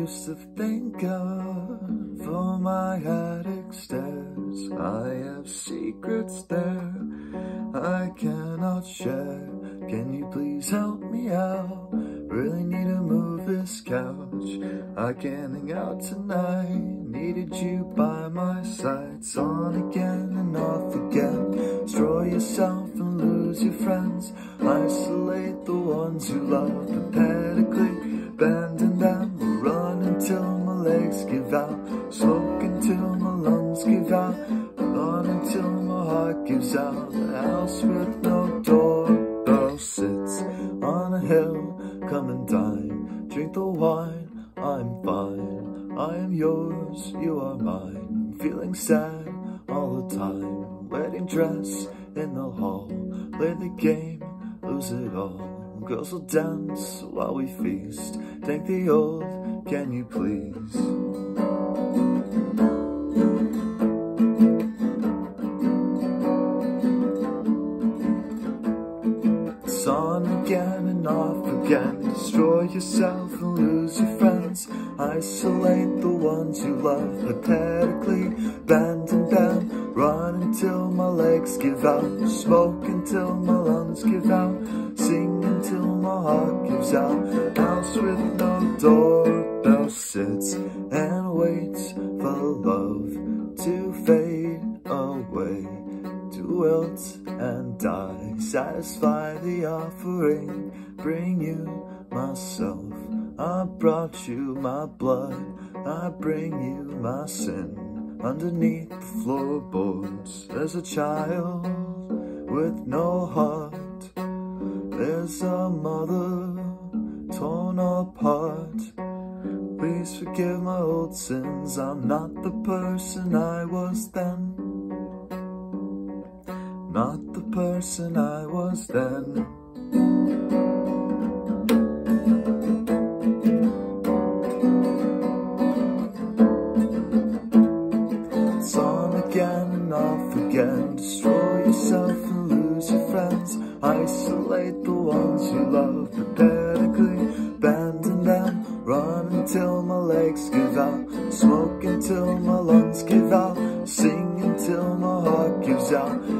used to think of for my attic stairs. I have secrets there I cannot share. Can you please help me out? Really need to move this couch. I can't hang out tonight. Needed you by my side. It's on again and off again. Destroy yourself and lose your friends. Isolate the ones you love. Pathetically abandon gives out. The house with no doorbell sits on a hill. Come and dine. Drink the wine. I'm fine. I am yours. You are mine. Feeling sad all the time. Wedding dress in the hall. Play the game. Lose it all. Girls will dance while we feast. Take the oath, can you please? Again. Destroy yourself and lose your friends. Isolate the ones you love. Pathetically abandon them. Run until my legs give out. Smoke until my lungs give out. Sing until my heart gives out. House with no door, doorbell sits and waits for love to fade away, wilt and die. Satisfy the offering, bring you myself. I brought you my blood, I bring you my sin. Underneath the floorboards, there's a child with no heart. There's a mother torn apart. Please forgive my old sins. I'm not the person I was then. Not the person I was then. It's on again and off again. Destroy yourself and lose your friends. Isolate the ones you love. Pathetically abandon them. Run until my legs give out. Smoke until my lungs give out. Sing until my heart gives out.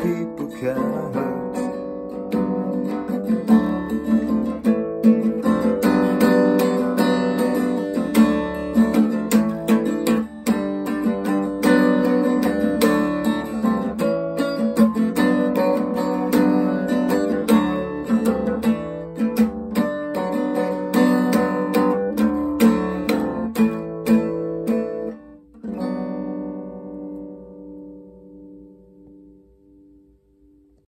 people can hurt.